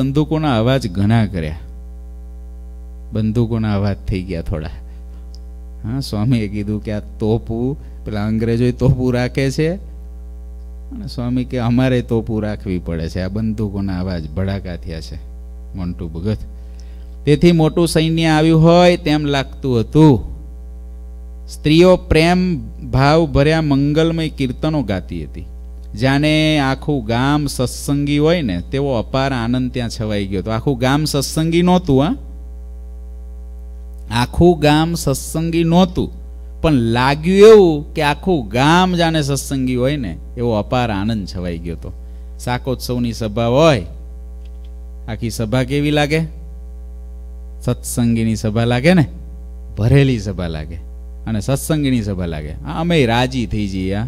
બંદૂકોના અવાજ ઘણા કર્યા. બંદૂકોના અવાજ થઈ ગયા થોડા. હા, સ્વામીએ કીધું કે આ તોપું પેલા અંગ્રેજો તોપું રાખે છે અને સ્વામી કે અમારે તોપું રાખવી પડે છે. આ બંદૂકોના અવાજ ભડાકા થયા છે, મોન્ટુ ભગત. તેથી મોટું સૈન્ય આવ્યું હોય તેમ લાગતું હતું. સ્ત્રીઓ પ્રેમ, ભાવ ભર્યા મંગલમય કીર્તનો ગાતી હતી. જાણે આખું ગામ સત્સંગી હોય ને તેવો અપાર આનંદ ત્યાં છવાઈ ગયો તો આખું ગામ સત્સંગી નહોતું, હા? આખું ગામ સત્સંગી નહોતું, પણ લાગ્યું એવું કે આખું ગામ જાણે સત્સંગી હોય ને, એવો અપાર આનંદ છવાઈ ગયો હતો. શાકોત્સવની સભા હોય, આખી સભા કેવી લાગે? સત્સંગીની સભા લાગે ને? ભરેલી સભા લાગે. અને સત્સંગીની સભા લાગે. અમે રાજી થઈ જઈએ આ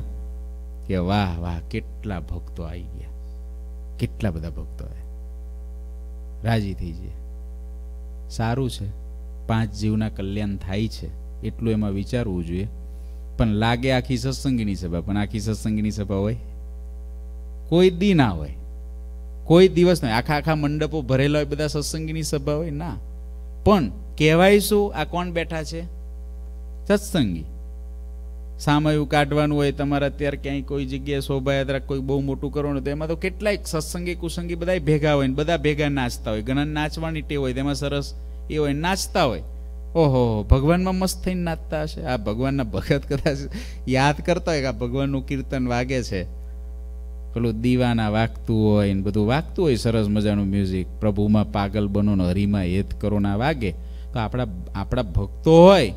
કે વાહ વાહ, કેટલા ભક્તો આવી ગયા. કેટલા બધા ભક્તો આવ્યા રાજી થઈ જઈએ. સારું છે. પાંચ જીવના કલ્યાણ થાય છે. એટલું એમાં વિચારવું જોઈએ. પણ લાગે આખી સત્સંગીની સભા, પણ આખી સત્સંગીની સભા હોય? કોઈ દી ના હોય. કોઈ દિવસ નહીં આખા આખા મંડપો ભરેલા હોય, બધા સત્સંગીની સભા હોય? ના. પણ કહેવાય શું? આ કોણ બેઠા છે? સત્સંગી. સામયું કાઢવાનું હોય, તમારે અત્યારે ક્યાંય કોઈ જગ્યાએ શોભાયાત્રા કોઈ બહુ મોટું કરવાનું તો એમાં તો કેટલાય સત્સંગી કુસંગી બધા ભેગા હોય ને બધા ભેગા નાચતા હોય. ઘણા નાચવાની ટેવ હોય, તેમાં સરસ એ હોય, નાચતા હોય. ઓહો, ભગવાનમાં મસ્ત થઈને નાચતા હશે? આ ભગવાનના ભગત કદાચ યાદ કરતા હોય કે આ ભગવાનનું કીર્તન વાગે છે. પેલું દીવાના વાગતું હોય ને બધું વાગતું હોય સરસ મજાનું મ્યુઝિક. પ્રભુમાં પાગલ બનો ને હરિમાં હેત કરો ના વાગે. તો આપણા આપણા ભક્તો હોય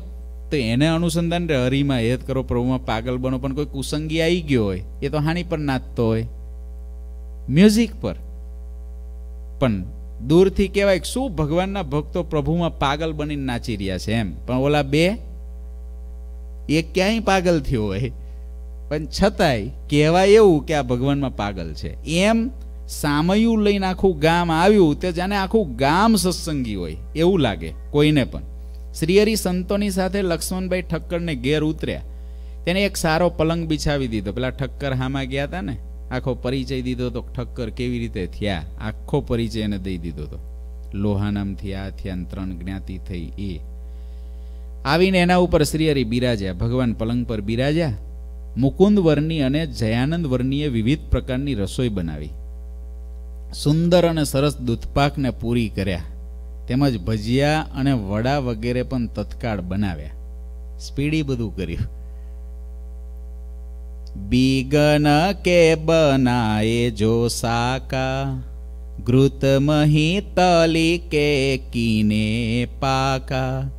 તો એને અનુસંધાન હરીમાં હેત કરો, પ્રભુમાં પાગલ બનો, પણ કોઈ કુસંગી આવી ગયો હોય, એ તો હાની પર નાચતો હોય. મ્યુઝિક પર. પણ દૂરથી કહેવાય શું ભગવાનના ભક્તો પ્રભુમાં પાગલ બનીને નાચી રહ્યા છે એમ. પણ ઓલા બે, એ ક્યાંય પાગલ થયો હોય. પણ છતાંય કહેવાય એવું કે આ ભગવાનમાં પાગલ છે. એમ સામયું લઈને આખું ગામ આવ્યું, તે જાણે આખું ગામ સત્સંગી હોય, એવું લાગે, કોઈને પણ. શ્રીહરિ સંતોની સાથે લક્ષ્મણભાઈ ઠક્કરને ઘેર ઉતર્યા. તેને એક સારો પલંગ બિછાવી દીધો. પેલા ઠક્કર હામાં ગયા હતા ને, આખો પરિચય દીધો તો ઠક્કર કેવી રીતે થયા? આખો પરિચય એને દઈ દીધો તો. લોહાનામ થયા થયા ત્રણ જ્ઞાતિ થઈ એ. આવીને એના ઉપર શ્રીહરિ બિરાજ્યા. ભગવાન પલંગ પર બિરાજ્યા. મુકુંદ વર્ણી અને જયાનંદ વર્ણીએ વિવિધ પ્રકારની રસોઈ બનાવી. સુંદર અને સરસ દૂધપાકને પૂરી કર્યા. તેમજ ભજીયા અને વડા વગેરે પણ તત્કાળ બનાવ્યા. સ્પીડી બધું કર્યું. બીગન કે બનાએ જો સાકા? ઘૃત મહી તલી કે કીને પાકા?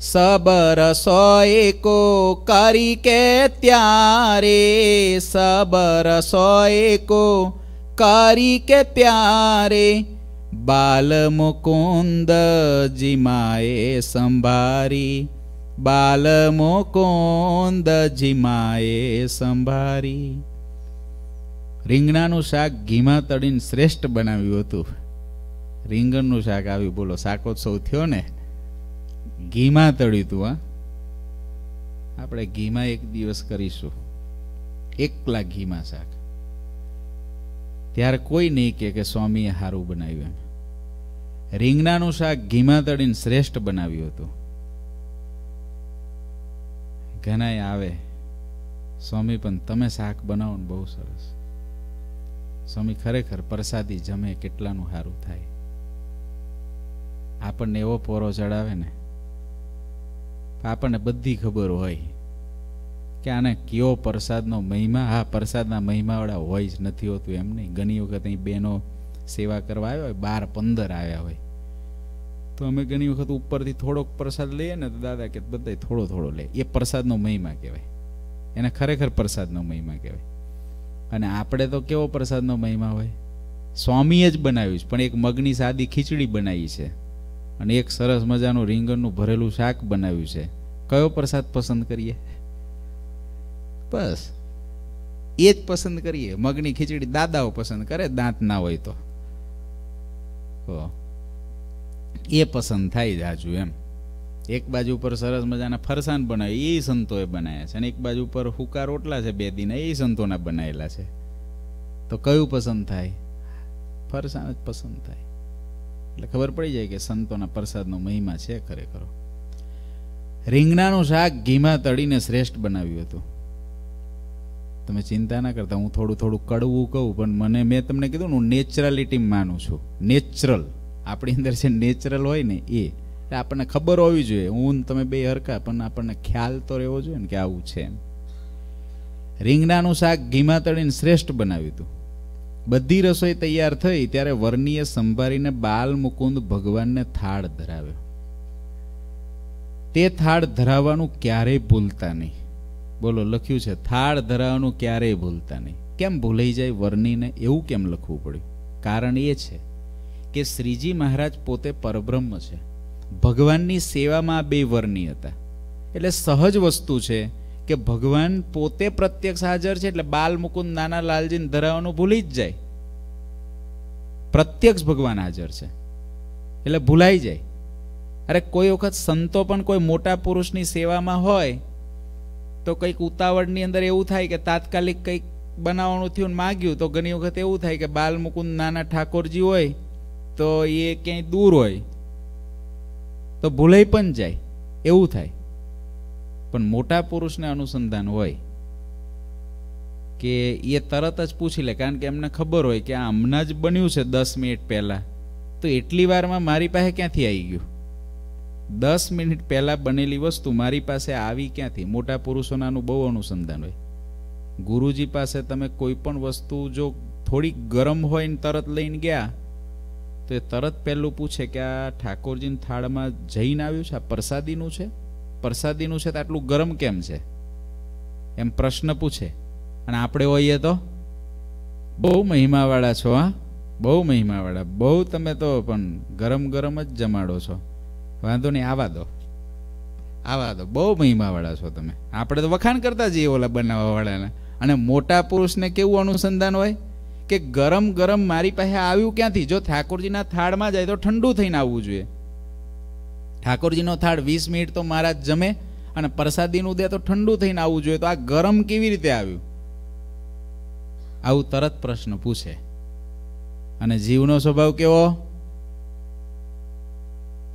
સબર સોય કો કરી કે ત્યારે? સબર સોય કો કરી કે ત્યારે? બાલ મુકુંદ જીમાએ સંભારી. બાલ મુકુંદ જીમાએ સંભારી. રીંગણાનું શાક ઘીમાં તળીને શ્રેષ્ઠ બનાવ્યું હતું. રીંગણનું શાક આવ્યું. બોલો, શાકોત્સવ થયો ને? ઘીમાં તળ્યું હતું, હા? આપણે ઘીમાં એક દિવસ કરીશું. એકલા ઘીમાં શાક. ત્યારે કોઈ નહીં કે સ્વામીએ સારું બનાવ્યું એમ. રીંગણાનું શાક ઘીમાં તળીને શ્રેષ્ઠ બનાવ્યું હતું. ઘણાય આવે, સ્વામી, પણ તમે શાક બનાવો ને બહુ સરસ. સ્વામી, ખરેખર પ્રસાદી જમે કેટલાનું સારું થાય. આપણને એવો પોરો ચડાવે ને, આપણને બધી ખબર હોય. કે આને કયો પ્રસાદનો મહિમા? હા, પ્રસાદના મહિમાવાળા હોય જ, નથી હોતું એમ નહીં. ઘણી વખત અહીં બહેનો સેવા કરવા આવ્યા હોય, બાર પંદર આવ્યા હોય. તો અમે ઘણી વખત ઉપરથી થોડોક પ્રસાદ લઈએ ને તો દાદા કે બધા થોડો થોડો લે. એ પ્રસાદનો મહિમા કહેવાય. એને ખરેખર પ્રસાદનો મહિમા કહેવાય. અને આપણે તો કેવો પ્રસાદનો મહિમા હોય? સ્વામીએ જ બનાવ્યું છે, પણ એક મગની સાદી ખીચડી બનાવી છે. અને એક સરસ મજાનું રીંગણનું ભરેલું શાક બનાવ્યું છે. કયો પ્રસાદ પસંદ કરીએ? બસ. એ જ પસંદ કરીએ. મગની ખીચડી દાદાઓ પસંદ કરે, દાંત ના હોય તો. એ પસંદ થાય જ આજુ એમ. એક બાજુ ઉપર સરસ મજાના ફરસાણ બનાવે એ સંતોએ બનાવ્યા છે. અને એક બાજુ ઉપર હુકા રોટલા છે બે દિન એ સંતોના બનાવેલા છે. તો કયું પસંદ થાય? ફરસાણ જ પસંદ થાય. એટલે ખબર પડી જાય કે સંતોના પ્રસાદનો મહિમા છે ખરેખર. રીંગણાનું શાક ઘીમાં તળીને શ્રેષ્ઠ બનાવ્યું હતું. તમે ચિંતા ના કરતા, હું થોડું થોડું કડવું કહું, પણ મને, મેં તમને કીધું હું નેચરાલિટી માનું છું. નેચરલ. આપણી અંદર જે નેચરલ હોય ને, એ. આપણને ખબર હોવી જોઈએ. હું તમે બે હરકા પણ આપણને ખ્યાલ તો રહેવો જોઈએ ને કે આવું છે એમ. રીંગણાનું શાક ઘીમાં તળીને શ્રેષ્ઠ બનાવ્યું હતું. બધી રસોઈ તૈયાર થઈ, ત્યારે વર્ણીએ સંભાળીને બાલ મુકુંદ ભગવાનને થાળ ધરાવ્યો. તે થાળ ધરાવવાનું ક્યારેય ભૂલતા નહીં. બોલો, લખ્યું છે, થાળ ધરાવવાનું ક્યારેય ભૂલતા નહીં. કેમ ભૂલાઈ જાય વર્ણીને? એવું કેમ લખવું પડ્યું? કારણ એ છે કે શ્રીજી મહારાજ પોતે પરબ્રહ્મ છે. ભગવાનની સેવામાં બે વર્ણી હતા. એટલે સહજ વસ્તુ છે કે ભગવાન પોતે પ્રત્યક્ષ હાજર છે એટલે બાલ મુકુંદ નાના લાલજીને ધરાવવાનું ભૂલી જ જાય. પ્રત્યક્ષ ભગવાન હાજર છે. એટલે ભૂલાઈ જાય. અરે કોઈ વખત સંતો પણ કોઈ મોટા પુરુષની સેવામાં હોય તો કંઈક ઉતાવળની અંદર એવું થાય કે તાત્કાલિક કંઈક બનાવવાનું થયું માગ્યું, તો ઘણી વખત એવું થાય કે બાલ મુકુંદ નાના ઠાકોરજી હોય, તો એ ક્યાંય દૂર હોય, તો ભૂલાઈ પણ જાય, એવું થાય. પણ મોટા પુરુષને અનુસંધાન હોય કે એ તરત જ પૂછી લે, કારણ કે એમને ખબર હોય કે આ હમણાં જ બન્યું છે દસ મિનિટ પહેલાં. તો એટલી વારમાં મારી પાસે ક્યાંથી આવી ગયું? દસ મિનિટ પહેલાં બનેલી વસ્તુ મારી પાસે આવી ક્યાંથી? મોટા પુરુષોનાનું બહુ અનુસંધાન હોય. ગુરુજી પાસે તમે કોઈ પણ વસ્તુ જો થોડીક ગરમ હોય ને તરત લઈને ગયા, તો એ તરત પહેલું પૂછે કે આ ઠાકોરજીની થાળમાં જઈને આવ્યું છે? આ પ્રસાદીનું છે? પ્રસાદીનું છે તો આટલું ગરમ કેમ છે? એમ પ્રશ્ન પૂછે. અને આપણે હોઈએ તો? બહુ મહિમાવાળા છો, હા? બહુ મહિમાવાળા. બહુ તમે તો પણ ગરમ ગરમ જ જમાડો છો. વાંધો નહીં, આવા દો. આવા દો. બહુ મહિમાવાળા છો તમે. આપણે તો વખાણ કરતા જઈએ ઓલા બનાવવાવાળાને. અને મોટા પુરુષને કેવું અનુસંધાન હોય? કે ગરમ ગરમ મારી પાસે આવ્યું ક્યાંથી? જો ઠાકોરજીના થાળમાં જાય તો ઠંડુ થઈને આવવું જોઈએ. ઠાકોરજીનો થાળ વીસ મિનિટ તો મહારાજ જમે અને પ્રસાદીનું દે તો ઠંડુ થઈને આવવું જોઈએ. તો આ ગરમ કેવી રીતે આવ્યું? આવું તરત પ્રશ્ન પૂછે. અને જીવનો સ્વભાવ કેવો?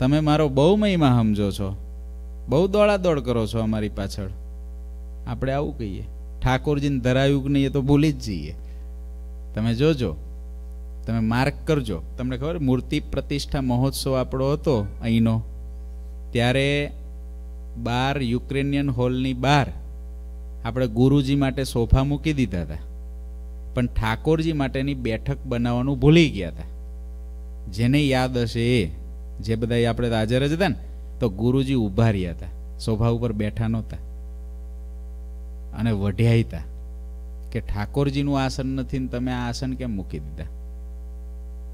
તમે મારો બહુ મહિમા સમજો છો. બહુ દોડાદોડ કરો છો અમારી પાછળ. આપણે આવું કહીએ. ઠાકોરજીને ધરાયું કે નહીં એ તો ભૂલી જ જઈએ. તમે જોજો. તમે માર્ક કરજો. તમને ખબર મૂર્તિ પ્રતિષ્ઠા મહોત્સવ આપણો હતો અહીંનો. ત્યારે બાર યુક્રેનિયન હોલની બહાર આપણે ગુરુજી માટે સોફા મૂકી દીધા હતા. પણ ઠાકોરજી માટેની બેઠક બનાવવાનું ભૂલી ગયા હતા. જેને યાદ હશે એ. જે બધા આપણે હાજર જ હતા ને, તો ગુરુજી ઊભા રહ્યા હતા સોફા ઉપર બેઠા નહોતા. અને વઢ્યા હતા કે ઠાકોરજીનું આસન નથી ને તમે આ આસન કેમ મૂકી દીધા?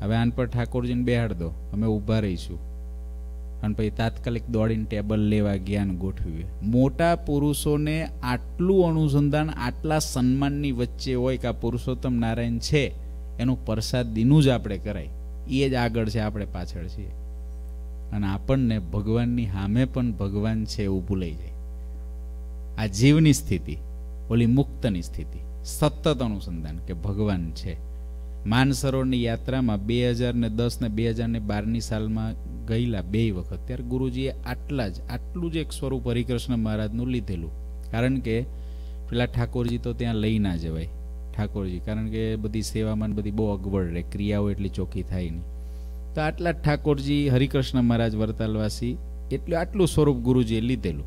હવે આન પર ઠાકોરજીને બેહાડ દો, અમે ઊભા રહીશું. અને પછી તાત્કાલિક દોડીને ટેબલ લેવા ગયા ને ગોઠવ્યું. મોટા પુરુષોને આટલું અનુસંધાન, આટલા સન્માનની વચ્ચે હોય કે આ પુરુષોત્તમ નારાયણ છે, એનું પ્રસાદ દીનું જ આપણે કરાય. એ જ આગળ છે, આપણે પાછળ છીએ. અને આપણને ભગવાનની સામે પણ ભગવાન છે એવું ભૂલાઈ જાય. આ જીવની સ્થિતિ, ઓલી મુક્તની સ્થિતિ, સતત અનુસંધાન કે ભગવાન છે. માનસરોવરની યાત્રામાં બે હજાર ને દસ ને બે હજાર ને બારની સાલમાં ગયેલા બે વખત, ત્યારે ગુરુજીએ આટલા જ, આટલું જ એક સ્વરૂપ હરિકૃષ્ણ મહારાજનું લીધેલું. કારણ કે પેલા ઠાકોરજી તો ત્યાં લઈ ના જવાય. ઠાકોરજી, કારણ કે બધી સેવામાં બધી બહુ અગવડ રહે, ક્રિયાઓ એટલી ચોખ્ખી થાય નહીં. તો આટલા જ ઠાકોરજી હરિકૃષ્ણ મહારાજ વરતાલવાસી એટલું આટલું સ્વરૂપ ગુરુજીએ લીધેલું.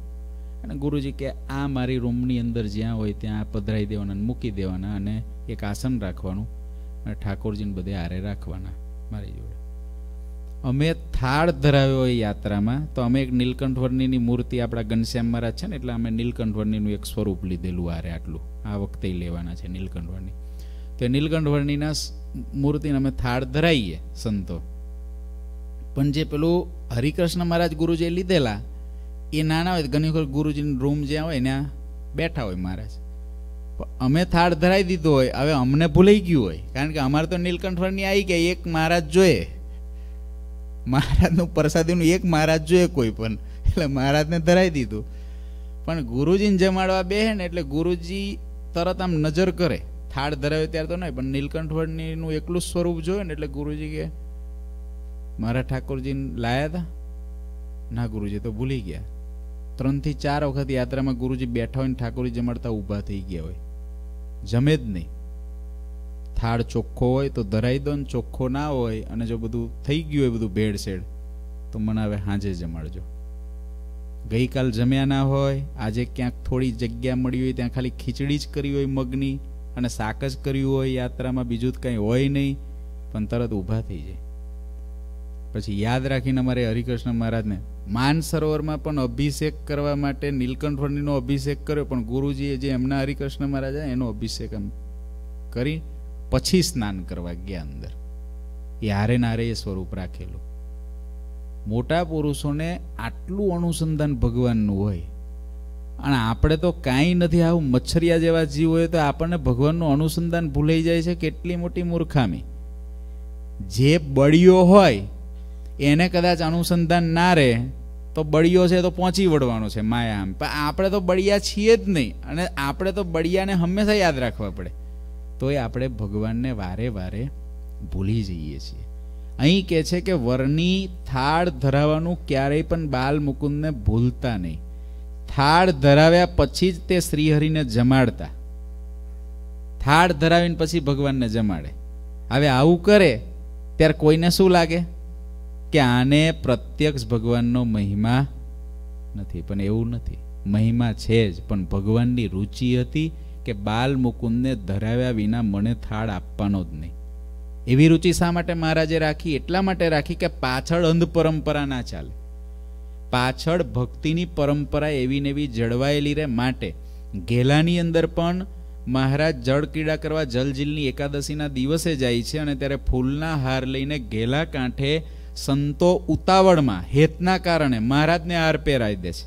અને ગુરુજી કે આ મારી રૂમની અંદર જ્યાં હોય ત્યાં પધરાઈ દેવાના અને મૂકી દેવાના અને એક આસન રાખવાનું અને ઠાકોરજીને બધે આરે રાખવાના મારી જોડે. અમે થાળ ધરાવ્યો એ યાત્રામાં, તો અમે એક નીલકંઠવર્ણીની મૂર્તિ આપણા ઘનશ્યામ મહારાજ છે ને, એટલે અમે નીલકંઠવર્ણીનું એક સ્વરૂપ લીધેલું આરે આટલું. આ વખતે લેવાના છે નીલકંઠવર્ણી. તો એ નીલકંઠવર્ણીના મૂર્તિને અમે થાળ ધરાઈએ સંતો. પણ જે પેલું હરિકૃષ્ણ મહારાજ ગુરુજીએ લીધેલા, એ નાના હોય ઘણી વખત ગુરુજીની રૂમ જ્યાં હોય ત્યાં બેઠા હોય મહારાજ. અમે થાળ ધરાવી દીધો હોય, હવે અમને ભૂલાઈ ગયું હોય. કારણ કે અમારે તો નીલકંઠવરની આવી ગયા એક મહારાજ જોઈએ મહારાજનું પ્રસાદીનું એક મહારાજ જોઈએ કોઈ પણ. એટલે મહારાજને ધરાઈ દીધું. પણ ગુરુજીને જમાડવા બેહે ને એટલે ગુરુજી તરત આમ નજર કરે. થાળ ધરાવે ત્યારે તો નહીં, પણ નીલકંઠવર્ણીનું એકલું સ્વરૂપ જોયું ને એટલે ગુરુજી કે મારા ઠાકોરજીને લાયા હતા? ના ગુરુજી તો ભૂલી ગયા. ત્રણથી ચાર વખત યાત્રામાં ગુરુજી બેઠા હોય ને ઠાકોરજી જમાડતા ઊભા થઈ ગયા હોય. જમે જ નહીં. થાળ ચોખ્ખો હોય તો ધરાઈ દો ને ચોખ્ખો ના હોય અને જો બધું થઈ ગયું હોય બધું ભેળસેળ, તો મને હવે હાંજે જમાડજો. ગઈકાલ જમ્યા ના હોય, આજે ક્યાંક થોડી જગ્યા મળી હોય, ત્યાં ખાલી ખીચડી જ કરી હોય મગની અને શાક જ કર્યું હોય યાત્રામાં, બીજું જ કંઈ હોય નહીં, પણ તરત ઊભા થઈ જાય. પછી યાદ રાખીને અમારે હરિકૃષ્ણ મહારાજને, માન સરોવરમાં પણ અભિષેક કરવા માટે નીલકંઠવર્ણીનો અભિષેક કર્યો, પણ ગુરુજીએ જે એમના હરિકૃષ્ણ મહારાજ એનો અભિષેક એમ કરી પછી સ્નાન કરવા ગયા અંદર. એ હારે નારે એ સ્વરૂપ રાખેલું. મોટા પુરુષોને આટલું અનુસંધાન ભગવાનનું હોય, અને આપણે તો કાંઈ નથી, આવું મચ્છરિયા જેવા જીવ હોય તો આપણને ભગવાનનું અનુસંધાન ભૂલાઈ જાય છે, કેટલી મોટી મૂર્ખામી. જે બળીઓ હોય એને કદાચ અનુસંધાન ના રહે, તો બળિયો છે તો પહોંચી વળવાનો છે માયા આમ. પણ આપણે તો બળિયા છીએ જ નહીં, અને આપણે તો બળિયાને હંમેશા યાદ રાખવા પડે. તોય આપણે ભગવાનને વારે વારે ભૂલી જઈએ છીએ. અહીં કે છે કે વરની થાળ ધરાવવાનું ક્યારેય પણ બાલ મુકુંદને ભૂલતા નહીં. થાળ ધરાવ્યા પછી જ તે શ્રીહરિને જમાડતા. થાળ ધરાવીને પછી ભગવાનને જમાડે. હવે આવું કરે, ત્યારે કોઈને શું લાગે? કે આને પ્રત્યક્ષ ભગવાનનો મહિમા નથી? પણ એવું નથી. મહિમા છે જ, પણ ભગવાનની રુચિ હતી કે બાલ મુકુંદને ધરાવ્યા વિના મને થાળ આપવાનો જ નહીં. એવી રુચિ શા માટે મહારાજે રાખી? એટલા માટે રાખી કે પાછળ અંધ પરંપરા ના ચાલે. પાછળ ભક્તિની પરંપરા એવી ને એવી જળવાયેલી રહે માટે ઘેલાની અંદર પણ મહારાજ જળ ક્રીડા કરવા જલજીલની એકાદશીના દિવસે જાય છે અને ત્યારે ફૂલના હાર લઈને ઘેલા કાંઠે સંતો ઉતાવળમાં, હેતના કારણે મહારાજને હાર પહેરાવી દે છે.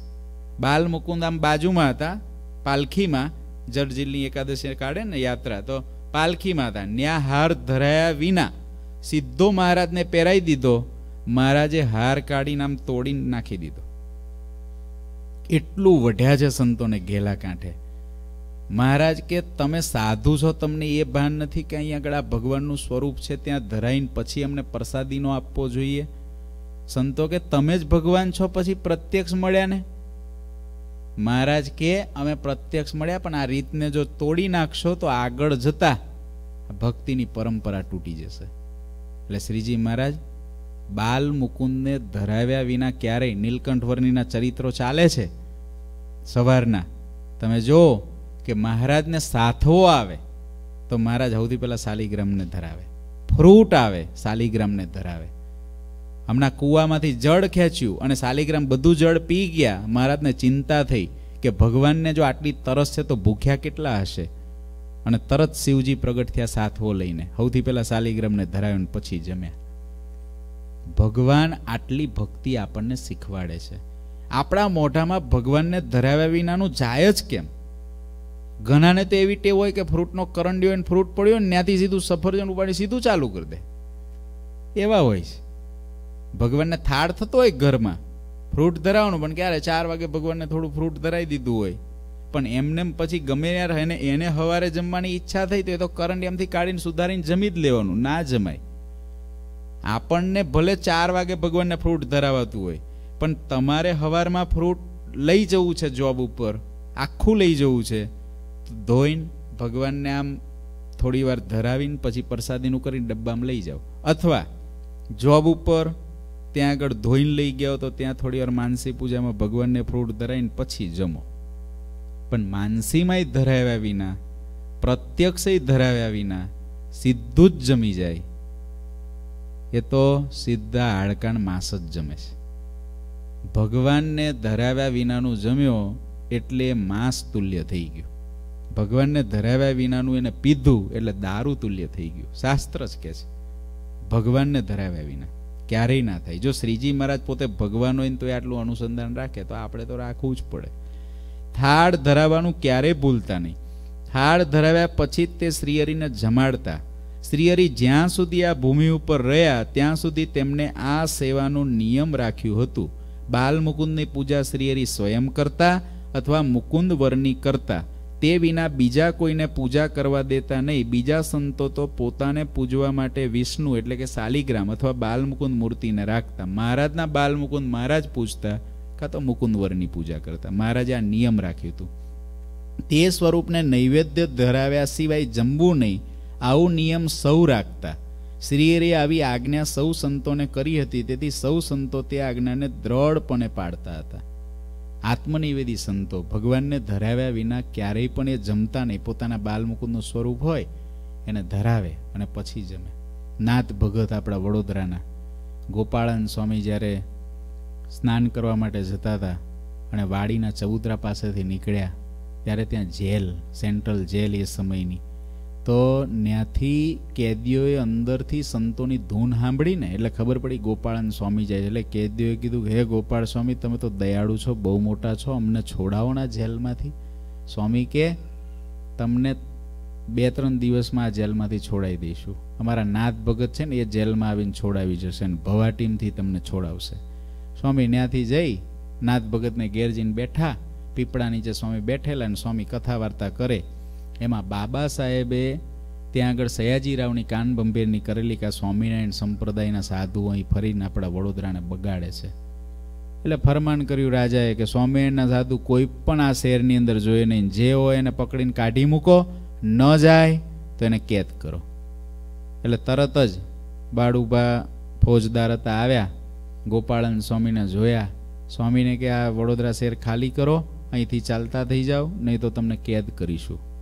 બાલ મુકુંદ આમ બાજુમાં હતા, પાલખીમાં જળજીલની એકાદશી કાઢે ને યાત્રા, તો પાલખીમાં હતા. ન્યા હાર ધરાયા વિના સીધો મહારાજને પહેરાવી દીધો, મહારાજે હાર કાઢીને આમ તોડી નાખી દીધો. એટલું વઢ્યા છે સંતોને ઘેલા કાંઠે. મહારાજ, કે તમે સાધુ છો, તમને એ ભાન નથી કે અહીં આગળ આ ભગવાનનું સ્વરૂપ છે ત્યાં ધરાઈને પછી અમને પ્રસાદીનો આપવો જોઈએ? સંતો કે, તમે જ ભગવાન છો, પછી પ્રત્યક્ષ મળ્યા ને? મહારાજ કે, અમે પ્રત્યક્ષ મળ્યા, પણ આ રીતને જો તોડી નાખશો, તો આગળ જતા ભક્તિની પરંપરા તૂટી જશે. એટલે શ્રીજી મહારાજ, બાલ મુકુંદને ધરાવ્યા વિના ક્યારેય નીલકંઠવર્ણીના ચરિત્રો ચાલે છે? સવારના. તમે જો કે મહારાજને સાથવો આવે, તો મહારાજ સૌથી પહેલા શાલિગ્રામને ધરાવે. ફ્રૂટ આવે શાલિગ્રામને ધરાવે. હમણાં કૂવામાંથી જળ ખેંચ્યું અને શાલિગ્રામ બધું જળ પી ગયા, મહારાજને ચિંતા થઈ કે ભગવાનને જો આટલી તરસ છે તો ભૂખ્યા કેટલા હશે? અને તરત શિવજી પ્રગટ થયા સાથવો લઈને. સૌથી પહેલા શાલિગ્રામને ધરાવ્યો પછી જમ્યા. ભગવાન આટલી ભક્તિ આપણને શીખવાડે છે. આપણા મોઢામાં ભગવાનને ધરાવ્યા વિનાનું જાય જ કેમ? ઘણાને તો એવી ટેવ હોય કે ફ્રૂટનો કરંડિયો હોય ફ્રૂટ પડ્યો ને ત્યાંથી સીધું સફરજન ઉપાડી સીધું ચાલુ કરી દે. એવા હોય છે. ભગવાનને થાળ થતો હોય ઘરમાં, ફ્રૂટ ધરાવવાનું, પણ ક્યારે ચાર વાગે ભગવાનને થોડું ફ્રૂટ ધરાવી દીધું હોય. પણ એમને પછી ગમે યાર એને એને હવારે જમવાની ઈચ્છા થઈ તો એ તો કરંટ એમથી કાઢીને સુધારીને જમી જ લેવાનું, ના જમાય. આપણને ભલે ચાર વાગે ભગવાનને ફ્રૂટ ધરાવાતું હોય, પણ તમારે હવારમાં ફ્રૂટ લઈ જવું છે જોબ ઉપર, આખું લઈ જવું છે. ધોઈને ભગવાનને આમ થોડી વાર ધરાવીને પછી પ્રસાદીનું કરીને ડબ્બામાં લઈ જાઓ. અથવા જોબ ઉપર ત્યાં આગળ ધોઈને લઈ ગયા તો ત્યાં થોડી વાર માનસી પૂજામાં ભગવાનને ફ્રૂટ ધરાવીને પછી જમો. પણ માનસીમાંય ધરાવ્યા વિના પ્રત્યક્ષ ધરાવ્યા વિના સીધું જ જમી જાય. એ તો સીધા હાડકાણ માંસ જ જમે છે. ભગવાનને ધરાવ્યા વિનાનું જમ્યો એટલે માંસ તુલ્ય થઈ ગયું. ભગવાનને ધરાવ્યા વિનાનું એને પીધું એટલે દારૂ તુલ્ય થઈ ગયું. શાસ્ત્ર જ કહે છે. ભગવાનને ધરાવ્યા વિના. ક્યારેય ના થાય. જો શ્રીજી મહારાજ પોતે ભગવાન હોય તો આટલું અનુસંધાન રાખે, તો આપણે તો રાખવું જ પડે. થાળ ધરાવવાનું ક્યારેય ભૂલતા નહીં. થાળ ધરાવ્યા પછી જ તે શ્રીહરિને જમાડતા. શ્રીહરિ જ્યાં સુધી આ ભૂમિ ઉપર રહ્યા, ત્યાં સુધી તેમને આ સેવાનું નિયમ રાખ્યું હતું. બાલ મુકુંદની પૂજા શ્રીહરિ સ્વયં કરતા અથવા મુકુંદ વરની કરતા. તે વિના બીજા કોઈને પૂજા કરવા દેતા નહીં. બીજા સંતો તો પોતાને પૂજવા માટે વિષ્ણુ એટલે કે શાલિગ્રામ અથવા બાલમુકુંદ મૂર્તિને રાખતા. મહારાજના બાલમુકુંદ મહારાજ પૂજતા કાં તો મુકુંદવરની પૂજા કરતા. મહારાજે આ નિયમ રાખ્યું હતું. તે સ્વરૂપને નૈવેદ્ય ધરાવ્યા સિવાય જમવું નહીં. આવું નિયમ સૌ રાખતા. શ્રીએ આવી આજ્ઞા સૌ સંતોને કરી હતી. તેથી સૌ સંતો તે આજ્ઞાને દ્રઢપણે પાડતા હતા. આત્મનિવેદી સંતો. ભગવાનને ધરાવ્યા વિના ક્યારેય પણ એ જમતા નહીં. પોતાના બાલમુકુદનું સ્વરૂપ હોય, એને ધરાવે અને પછી જમે. નાથ ભગત આપણા વડોદરાના. ગોપાળન સ્વામી જ્યારે સ્નાન કરવા માટે જતા હતા અને વાડીના ચબૂતરા પાસેથી નીકળ્યા, ત્યારે ત્યાં જેલ, સેન્ટ્રલ જેલ એ સમયની. તો ત્યાંથી કેદીઓએ અંદરથી સંતોની ધૂન સાંભળીને, એટલે ખબર પડી ગોપાળન સ્વામી જાય એટલે કેદીઓએ કીધું હે ગોપાળ સ્વામી, તમે તો દયાળુ છો, બહુ મોટા છો, અમને છોડાવોના જેલમાંથી. સ્વામી કે, તમને બે ત્રણ દિવસમાં આ જેલમાંથી છોડાવી દઈશું. અમારા નાથ ભગત છે ને એ જેલમાં આવીને છોડાવી જશે ને ભવા ટીમથી તમને છોડાવશે. સ્વામી ત્યાંથી જઈ નાથ ભગતને ઘેર જઈને બેઠા, પીપળા નીચે સ્વામી બેઠેલા અને સ્વામી કથા વાર્તા કરે. એમાં બાબા સાહેબે ત્યાં આગળ સયાજીરાવની કાન બંભેરની કરેલી કે સ્વામિનારાયણ સંપ્રદાયના સાધુ અહીં ફરીને આપણા વડોદરાને બગાડે છે. એટલે ફરમાન કર્યું રાજાએ કે સ્વામિનારાયણના સાધુ કોઈ પણ આ શહેરની અંદર જોઈએ નહીં. જે હોય એને પકડીને કાઢી મૂકો, ન જાય તો એને કેદ કરો. એટલે તરત જ બાળુભા ફોજદાર હતા આવ્યા ગોપાળન સ્વામીને જોયા. સ્વામીને કે આ વડોદરા શહેર ખાલી કરો, અહીંથી ચાલતા થઈ જાઓ, નહીં તો તમને કેદ કરીશું.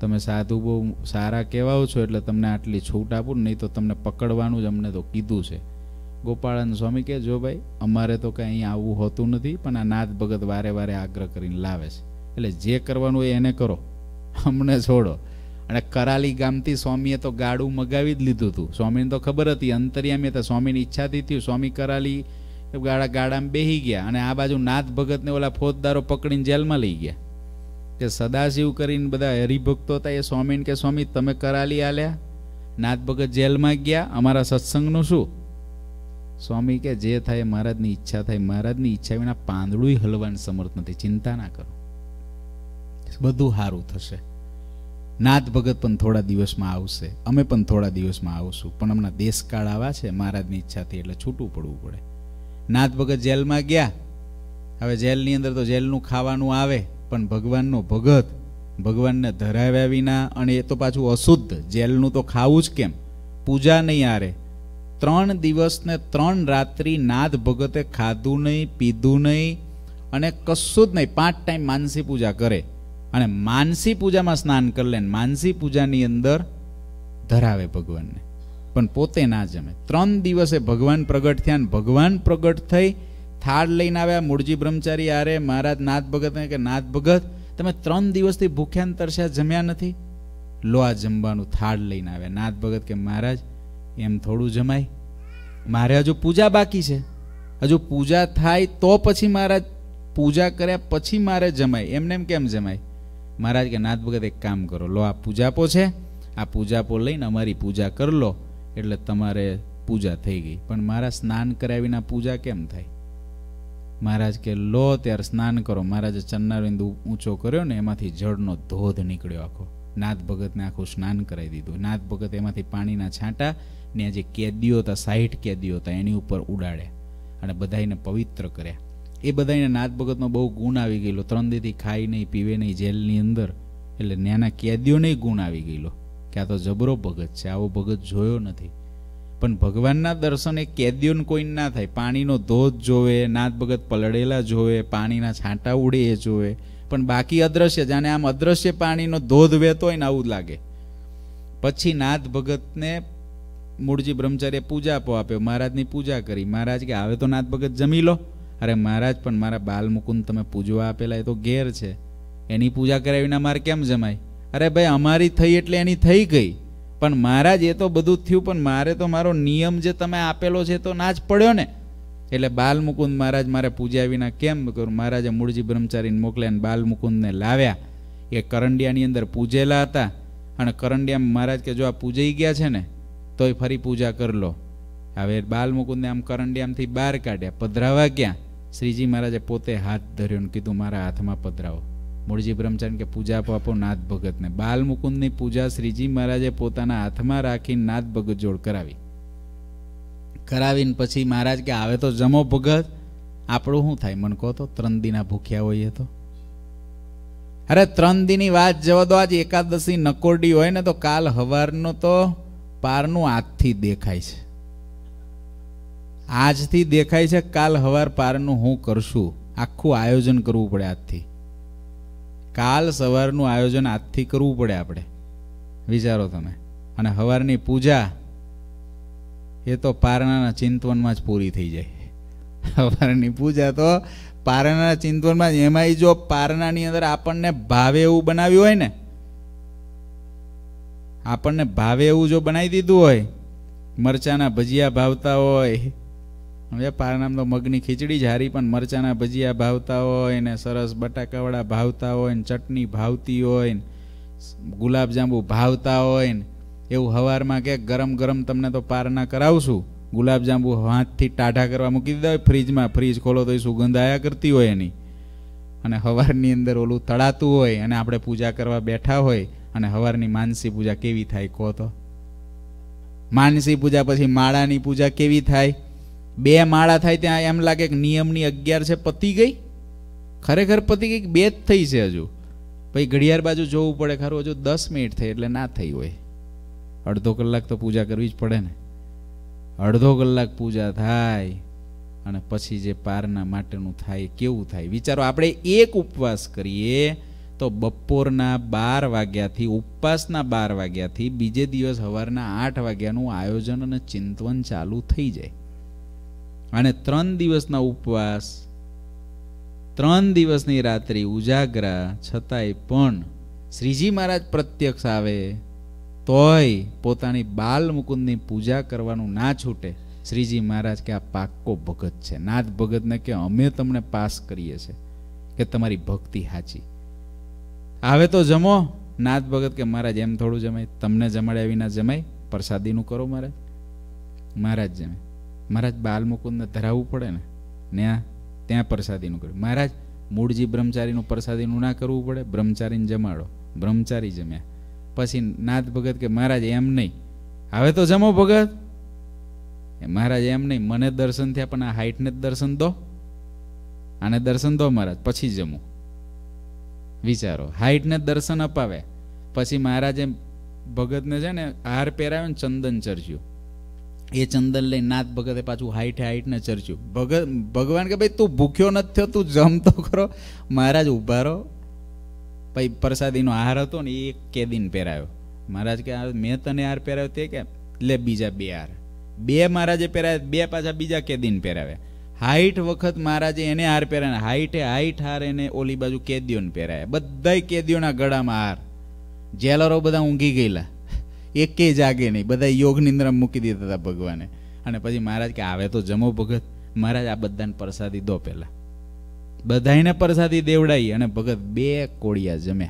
તમે સાધુ બહુ સારા કહેવાઓ છો એટલે તમને આટલી છૂટ આપું નહીં તો તમને પકડવાનું જ અમને તો કીધું છે. ગોપાળન સ્વામી કે જો ભાઈ, અમારે તો કંઈ અહીં આવવું હોતું નથી, પણ આ નાથ ભગત વારે વારે આગ્રહ કરીને લાવે છે. એટલે જે કરવાનું હોય એને કરો. અમને છોડો. અને કરાલી ગામથી સ્વામીએ તો ગાડું મગાવી જ લીધું હતું. સ્વામીને તો ખબર હતી, અંતરિયામી હતા સ્વામીની ઈચ્છાથી થયું. સ્વામી કરાલી ગાડા ગાડામાં બેહી ગયા અને આ બાજુ નાથ ભગતને ઓલા ફોજદારો પકડીને જેલમાં લઈ ગયા. કે સદાશિવ કરીને બધા હરિભક્તો હતા એ સ્વામીને કે, સ્વામી, તમે કરાલી આલ્યા? નાથ ભગત જેલમાં ગયા? અમારા સત્સંગનું શું? સ્વામી કે, જે થાય મહારાજની ઈચ્છા થાય. મહારાજની ઈચ્છા વિના પાંદડું હલવાનું સમર્થ નથી. ચિંતા ના કરો. બધું સારું થશે. નાથ ભગત પણ થોડા દિવસમાં આવશે. અમે પણ થોડા દિવસમાં આવશું. પણ હમણાં દેશકાળ આવા છે. મહારાજની ઈચ્છાથી એટલે છૂટું પડવું પડે. નાથ ભગત જેલમાં ગયા. હવે જેલની અંદર તો જેલનું ખાવાનું આવે. પણ ભગવાનનો ભગત, ભગવાનને ધરાવ્યા વિના અને એ તો પાછું અશુદ્ધ, જેલનું તો ખાવું જ કેમ? પૂજા નહીં આરે. ત્રણ દિવસ ને ત્રણ રાત્રિ નાદ ભગતે ખાધું નહીં, પીધું નહીં અને કશું જ નહીં. પાંચ ટાઈમ માનસી પૂજા કરે. અને માનસી પૂજામાં સ્નાન કરી લે માનસી પૂજાની અંદર ધરાવે ભગવાનને. પણ પોતે ના જમે. ત્રણ દિવસે ભગવાન પ્રગટ થયા ભગવાન પ્રગટ થઈ થાળ લઈને આવ્યા, મૂળજી બ્રહ્મચારી આરે મહારાજ, નાથ ભગતને કે નાથ ભગત, તમે ત્રણ દિવસથી ભૂખ્યા તરસ્યા જમ્યા નથી? લો આ જમવાનું, થાળ લઈને આવ્યા. નાથ ભગત કે, મહારાજ, એમ થોડું જમાય. મારે હજુ પૂજા બાકી છે. હજુ પૂજા થાય તો પછી મહારાજ પૂજા કર્યા પછી મારે જમાય. એમને એમ કેમ જમાય? મહારાજ કે, નાથ ભગત, એક કામ કરો. લો આ પૂજાપો છે. આ પૂજાપો લઈને અમારી પૂજા કરી લો, એટલે તમારે પૂજા થઈ ગઈ. પણ મારા સ્નાન કર્યા વિના પૂજા કેમ થાય? મહારાજ કે, લો, ત્યારે સ્નાન કરો. મહારાજે ચન્નારવિંદુ ઊંચો કર્યો ને એમાંથી જળનો ધોધ નીકળ્યો આખો. નાથ ભગતને આખું સ્નાન કરાવી દીધું. નાથ ભગત એમાંથી પાણીના છાંટા ને જે કેદીઓ હતા, સાહીઠ કેદીઓ હતા, એની ઉપર ઉડાડ્યા અને બધાને પવિત્ર કર્યા. એ બધાને નાથ ભગતનો બહુ ગુણ આવી ગયેલો. ત્રણ દીથી ખાઈ નહીં, પીવે નહીં, જેલની અંદર. એટલે નાના કેદીઓને ગુણ આવી ગયેલો. કે આ તો જબરો ભગત છે. આવો ભગત જોયો નથી. પણ ભગવાનના દર્શન એ કેદીઓને કોઈ ના થાય. પાણીનો ધોધ જોવે નાથ ભગત પલળેલા જોવે, પાણીના છાંટા ઉડે એ જોવે. પણ બાકી અદ્રશ્ય, જાણે આમ અદ્રશ્ય પાણીનો ધોધ વહેતો હોય ને આવું લાગે. પછી નાથ ભગતને મૂળજી બ્રહ્મચાર્ય પૂજા આપો આપ્યો. મહારાજની પૂજા કરી. મહારાજ કે હવે તો નાથ ભગત જમી લો. અરે મહારાજ, પણ મારા બાલ મુકુંદ તમે પૂજવા આપેલા, એ તો ઘેર છે. એની પૂજા કર્યા વિના મારે કેમ જમાય? અરે ભાઈ, અમારી થઈ એટલે એની થઈ ગઈ. પણ મહારાજ એ તો બધું થયું, પણ મારે તો મારો નિયમ જે તમે આપેલો છે તો ના જ પડ્યો ને. એટલે બાલમુકુંદ મહારાજ મારે પૂજ્યા વિના કેમ કરું? મહારાજે મૂળજી બ્રહ્મચારીને મોકલ્યા અને બાલ મુકુંદને લાવ્યા. એ કરંડિયાની અંદર પૂજેલા હતા. અને કરંડિયા મહારાજ કે જો આ પૂજાઈ ગયા છે ને, તોય ફરી પૂજા કરી લો. હવે બાલમુકુંદને આમ કરંડિયામથી બહાર કાઢ્યા. પધરાવા ક્યાં શ્રીજી મહારાજે પોતે હાથ ધર્યો ને કીધું, મારા હાથમાં પધરાવો. મૂળજી બ્રહ્મચારી કે પૂજા આપો નાથ ભગતને. બાલ મુકુંદની પૂજા શ્રીજી મહારાજે પોતાના હાથમાં રાખી નાથ ભગત જોડ કરાવી. કરાવીને પછી મહારાજ કે, આવે તો જમો ભગત. આપણું શું થાય? મને કહો તો, ત્રણ દિના ભૂખ્યા હોઈએ તો. અરે, ત્રણ દિની વાત જવા દો. આજે એકાદશી નકોરડી હોય ને, તો કાલ હવારનો તો પારનું આજથી દેખાય છે. આજથી દેખાય છે, કાલ હવાર પારનું હું કરશું. આખું આયોજન કરવું પડે આજથી. કાલ સવારનું આયોજન આજથી કરવું પડે આપણે. વિચારો તમે. અને સવારની પૂજા, એ તો પારણાના ચિંતવનમાં જ પૂરી થઈ જાય. સવારની પૂજા તો પારણાના ચિંતવનમાં જ. એમાંય જો પારણાની અંદર આપણને ભાવે એવું બનાવ્યું હોય ને, આપણને ભાવે એવું જો બનાવી દીધું હોય, મરચાના ભજીયા ભાવતા હોય હવે પારનામ તો મગની ખીચડી જ હારી, પણ મરચાના ભજીયા ભાવતા હોય ને સરસ બટાકાવાળા ભાવતા હોય ને ચટણી ભાવતી હોય ને ગુલાબજાંબુ ભાવતા હોય ને એવું હવારમાં કે ગરમ ગરમ તમને તો પારના કરાવશું. ગુલાબજાંબુ હાથથી ટાઢા કરવા મૂકી દીધા હોય, ફ્રીજમાં ફ્રીજ ખોલો તો એ સુગંધ આયા કરતી હોય એની. અને હવારની અંદર ઓલું તળાતું હોય અને આપણે પૂજા કરવા બેઠા હોય અને હવારની માનસી પૂજા કેવી થાય કહો તો? માનસી પૂજા પછી માળાની પૂજા કેવી થાય? બે માળા થાય ત્યાં એમ લાગે કે નિયમની અગિયાર છે, પતી ગઈ? ખરેખર પતી ગઈ બે જ થઈ છે હજુ? પછી ઘડિયાળ બાજુ જોવું પડે ખરું, હજુ દસ મિનિટ થઈ, એટલે ના થઈ હોય. અડધો કલાક તો પૂજા કરવી જ પડે ને. અડધો કલાક પૂજા થાય અને પછી જે પારના માટેનું થાય, કેવું થાય? વિચારો, આપણે એક ઉપવાસ કરીએ તો બપોરના બાર વાગ્યાથી, ઉપવાસના બાર વાગ્યાથી બીજે દિવસ સવારના આઠ વાગ્યાનું આયોજન અને ચિંતવન ચાલુ થઈ જાય. અને ત્રણ દિવસના ઉપવાસ, ત્રણ દિવસની રાત્રિ ઉજાગરા, છતાંય પણ શ્રીજી મહારાજ પ્રત્યક્ષ આવે, તોય પોતાની બાલ મુકુંદની પૂજા કરવાનું ના છૂટે. શ્રીજી મહારાજ કે આ પાક્કો ભગત છે. નાથ ભગતને કે અમે તમને પાસ કરીએ છીએ, કે તમારી ભક્તિ સાચી. આવે તો જમો. નાથ ભગત કે મહારાજ એમ થોડું જમાય. તમને જમાડ્યા વિના જમાય. પ્રસાદીનું કરો મહારાજ. મહારાજ જમે. મહારાજ બાલ મુકુંદને ધરાવવું પડે ને? ત્યાં ત્યાં પ્રસાદીનું કર્યું. મહારાજ, મૂળજી બ્રહ્મચારીનું પ્રસાદીનું ના કરવું પડે? બ્રહ્મચારીને જમાડો. બ્રહ્મચારી જમ્યા. પછી નાથ ભગત કે, મહારાજ, એમ નહીં. હવે તો જમો ભગત. મહારાજ, એમ નહીં. મને દર્શન થયા, પણ આ હાઈટને જ દર્શન દો. આને દર્શન દો મહારાજ, પછી જમું. વિચારો. હાઈટને દર્શન અપાવે. પછી મહારાજે ભગતને છે ને હાર પહેરાવ્યો ને ચંદન ચર્ચ્યું એ ચંદન લઈ નાથ ભગતે પાછું હાઈટે હાઈટને ચર્ચ્યું. ભગત ભગવાન કે ભાઈ, તું ભૂખ્યો નથી થયો, તું જમતો ખરો. મહારાજ ઊભા રહો. પછી પ્રસાદીનો હાર હતો ને, એ કેદીને પહેરાયો. મહારાજ કે મેં તને હાર પહેરાવ્યો તે કે? લે, બીજા બે હાર બે મહારાજે પહેરાવ્યા બે પાછા બીજા કેદીને પહેરાવ્યા. હાઈટ વખત મહારાજે એને હાર પહેરાયા હાઈટે હાઈટ હાર એને ઓલી બાજુ કેદીઓને પહેરાયા. બધાય કેદીઓના ગળામાં હાર જેલરો બધા ઊંઘી ગયેલા. એકે જાગે નહીં. બધા યોગ નિંદ્રા મૂકી દીધા હતા ભગવાને. અને પછી મહારાજ કે, આવે તો જમો ભગત. મહારાજ આ બધાને પ્રસાદી દો પહેલા. બધાને પ્રસાદી દેવડાઈ અને ભગત બે કોળિયા જમ્યા.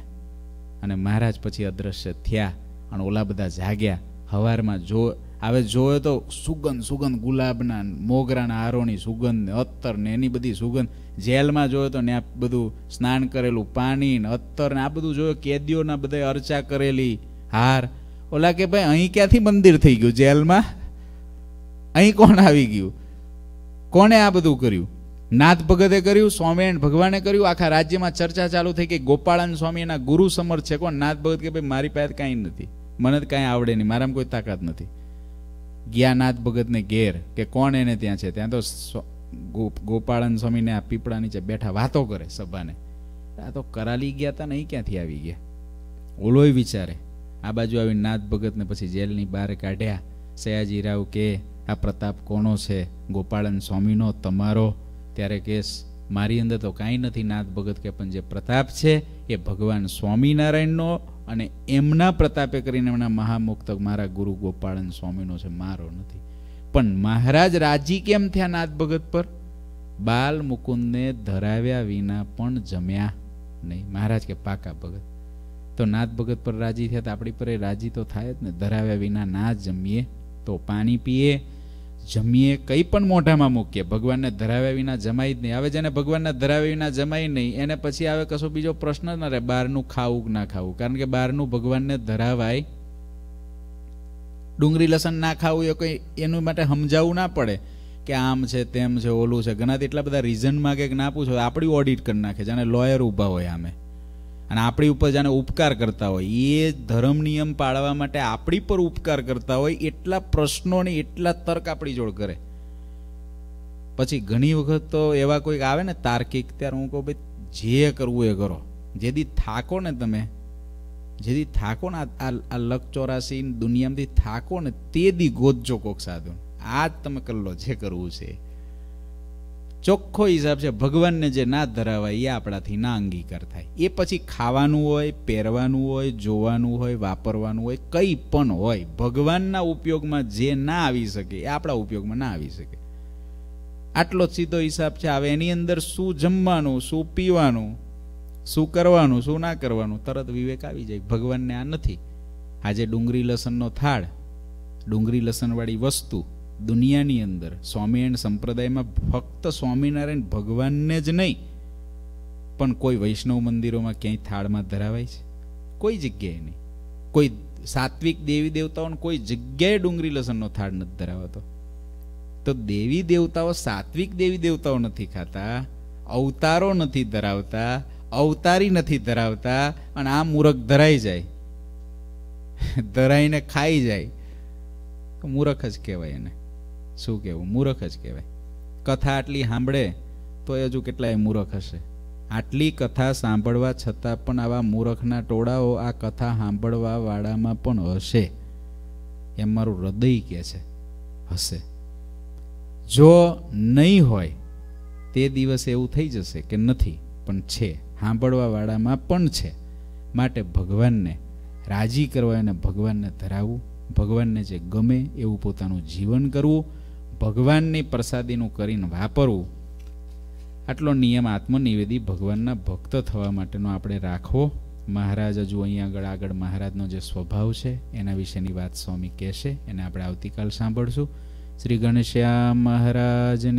અને મહારાજ પછી અદ્રશ્ય થયા અને ઓલા બધા જાગ્યા. હવારમાં જો, હવે જોયો તો સુગંધ સુગંધ, ગુલાબના મોગરાના હારોની સુગંધ અત્તર ને એની બધી સુગંધ. જેલમાં જોયો તો ને આ બધું સ્નાન કરેલું પાણી ને અત્તર ને આ બધું જોયો, કેદીઓના બધા અર્ચા કરેલી હાર. ઓલા કે ભાઈ, અહીં ક્યાંથી મંદિર થઈ ગયું? જેલમાં? અહીં કોણ આવી ગયું? કોણે આ બધું કર્યું? નાથ ભગતે કર્યું સ્વામિનારાયણ ભગવાને કર્યું? આખા રાજ્યમાં ચર્ચા ચાલુ થઈ કે ગોપાળાન સ્વામી એના ગુરુ સમર્થ છે કોણ? નાથ ભગત કે ભાઈ, મારી પાસે કાંઈ નથી. મને તો કાંઈ આવડે નહીં. મારામાં કોઈ તાકાત નથી. ગયા નાથ ભગતને ઘેર કે કોણ એને ત્યાં છે? ત્યાં તો ગોપાળન સ્વામીને આ પીપળા નીચે બેઠા વાતો કરે સભાને. આ તો કરાલી ગયા હતા નહીં ક્યાંથી આવી ગયા? ઓલોય વિચારે. આ બાજુ આવી નાથ ભગતને પછી જેલની બહાર કાઢ્યા. સયાજી રાવ કે, આ પ્રતાપ કોનો છે? ગોપાળન સ્વામીનો? તમારો? ત્યારે કેસ, મારી અંદર તો કાંઈ નથી, નાથ ભગત કે, પણ જે પ્રતાપ છે, એ ભગવાન સ્વામિનારાયણનો અને એમના પ્રતાપે કરીને એમના મહામુક્તક મારા ગુરુ ગોપાળન સ્વામીનો છે, મારો નથી. પણ મહારાજ રાજી કેમ થયા નાથ ભગત પર? બાલ મુકુંદને ધરાવ્યા વિના પણ જમ્યા નહીં. મહારાજ કે, પાકા ભગત તો નાથ ભગત પર રાજી થયા તો આપણી પર રાજી તો થાય જ ને. ધરાવ્યા વિના ના જમીએ તો પાણી પીએ, જમીએ કંઈ પણ મોઢામાં મૂકીએ. ભગવાનને ધરાવ્યા વિના જમાય જ નહીં. હવે જેને ભગવાનને ધરાવ્યા વિના જમાય નહીં, એને પછી આવે કશો બીજો પ્રશ્ન ના રહે, બહારનું ખાવું કે ના ખાવું. કારણ કે બહારનું ભગવાનને ધરાવાય, ડુંગળી લસણ ના ખાવું એ કંઈ એનું માટે સમજાવવું ના પડે કે આમ છે, તેમ છે, ઓલું છે. ઘણા એટલા બધા રીઝન માગે કે ના પૂછો, આપણી ઓડિટ કરી નાખે. જાણે લોયર ઊભા હોય આમે. અને આપણી ઉપર જાણે ઉપકાર કરતા હોય. એ ધર્મ નિયમ પાળવા માટે આપણી પર ઉપકાર કરતા હોય, એટલા પ્રશ્નો ને એટલા તર્ક આપણી જોડ કરે. પછી ઘણી વખત તો એવા કોઈક આવે ને તાર્કિક, ત્યારે હું કહું, ભાઈ, જે કરવું એ કરો. જેથી થાકો ને તમે જેથી થાકો ને આ લક ચોરાસી દુનિયામાંથી થાકો ને તે દી ગોતજો કોક સાધુ. આ જ તમે કરી લો જે કરવું છે ચોખ્ખો હિસાબ છે, ભગવાનને જે ના ધરાવાય, એ આપણાથી ના અંગીકાર થાય. એ પછી ખાવાનું હોય, પહેરવાનું હોય, જોવાનું હોય, વાપરવાનું હોય, કંઈ પણ હોય, ભગવાનના ઉપયોગમાં જે ના આવી શકે, એ આપણા ઉપયોગમાં ના આવી શકે. આટલો સીધો હિસાબ છે, હવે એની અંદર શું જમવાનું, શું પીવાનું, શું કરવાનું, શું ના કરવાનું, તરત વિવેક આવી જાય, ભગવાનને આ નથી. આજે ડુંગળી લસણનો થાળ, ડુંગળી લસણવાળી વસ્તુ દુનિયાની અંદર સ્વામિનારાયણ સંપ્રદાયમાં ફક્ત સ્વામિનારાયણ ભગવાનને જ નહીં, પણ કોઈ વૈષ્ણવ મંદિરોમાં ક્યાંય થાળમાં ધરાવાય છે? કોઈ જગ્યાએ નહીં. કોઈ સાત્વિક દેવી દેવતાઓને કોઈ જગ્યાએ ડુંગળી લસણનો થાળ નથી ધરાવતો. તો દેવી દેવતાઓ સાત્વિક દેવી દેવતાઓ નથી ખાતા, અવતારો નથી ધરાવતા, અવતારી નથી ધરાવતા, અને આ મૂરખ ધરાઈ જાય. ધરાઈને ખાઈ જાય. મૂરખ જ કહેવાય એને. શું કહેવું? મૂરખ જ કહેવાય. કથા આટલી સાંભળે તો હજુ કેટલાય મૂરખ હશે. આટલી કથા સાંભળવા છતાં પણ આવા મૂરખના ટોળાઓ આ કથા સાંભળવા વાળામાં પણ હશે. એમ મારું હૃદય કહે છે, હશે. જો નહીં હોય, તે દિવસે એવું થઈ જશે કે નથી, પણ છે. સાંભળવા વાળામાં પણ છે. માટે ભગવાનને રાજી કરવા અને ભગવાનને ધરાવવું. ભગવાનને જે ગમે એવું પોતાનું જીવન કરવું. ભગવાનની પ્રસાદીનું કરીને વાપરવું, આટલો નિયમ આત્મનિવેદી ભગવાનના ભક્ત થવા માટેનો આપણે રાખવો. મહારાજ હજુ અહીંયા આગળ આગળ મહારાજનો જે સ્વભાવ છે, એના વિશેની વાત સ્વામી કહેશે. એને આપણે આવતીકાલ સાંભળશું. શ્રી ગણેશ્યામ મહારાજની